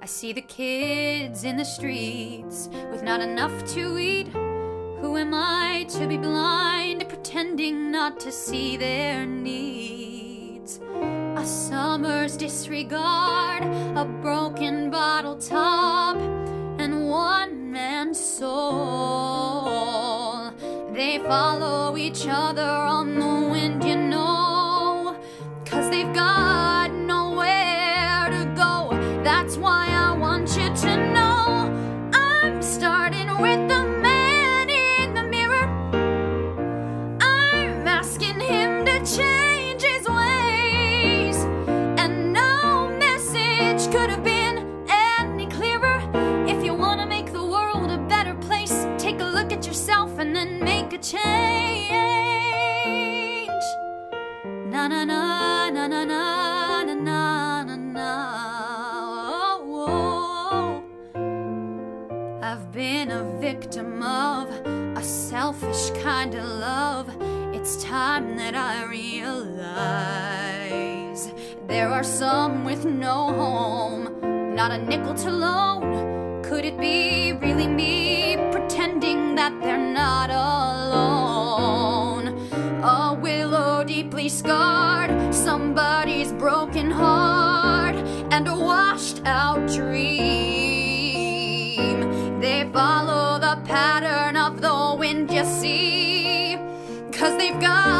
I see the kids in the streets with not enough to eat. Who am I to be blind, pretending not to see their needs? A summer's disregard, a broken bottle top, and one man's soul. They follow each other on the wind, you know, cause they've got make a change. Na na na na na na na na na na. Oh, oh. I've been a victim of a selfish kind of love. It's time that I realize there are some with no home, not a nickel to loan. Could it be really me that they're not alone? A willow deeply scarred, somebody's broken heart, and a washed out dream. They follow the pattern of the wind, you see, cause they've got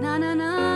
Na na na